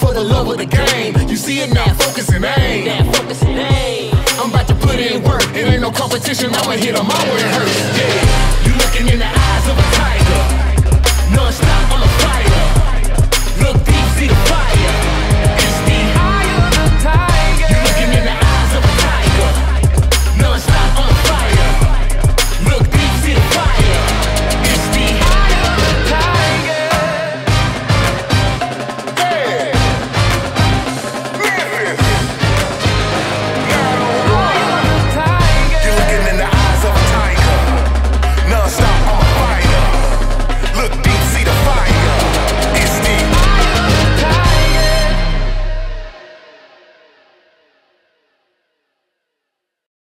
For the love of the game. You see it now, focus and aim. Focus and aim. I'm about to put in work. It ain't no competition, I'ma hit 'em all where it hurts. Yeah, you looking in the